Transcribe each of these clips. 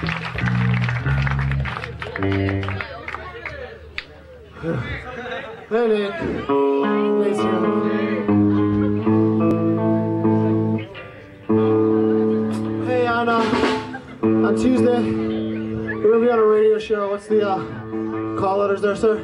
Hey, Nate. Nate's here. Hey, on, uh, on Tuesday, we're gonna be on a radio show. What's the uh, call letters there, sir?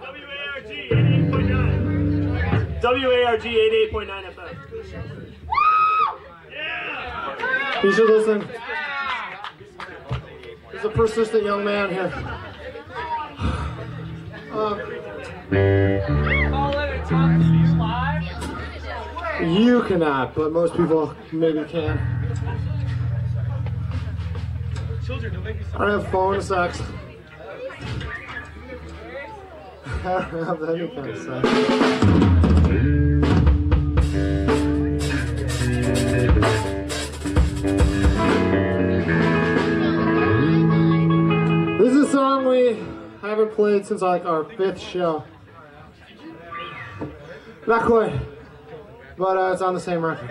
WARG 88.9. WARG 88.9 FM. You should listen. There's a persistent young man here. Uh, you cannot, but most people maybe can. I don't have phone sex. I don't have any kind of sex. Haven't played since like our fifth show. Not quite, but uh, it's on the same record.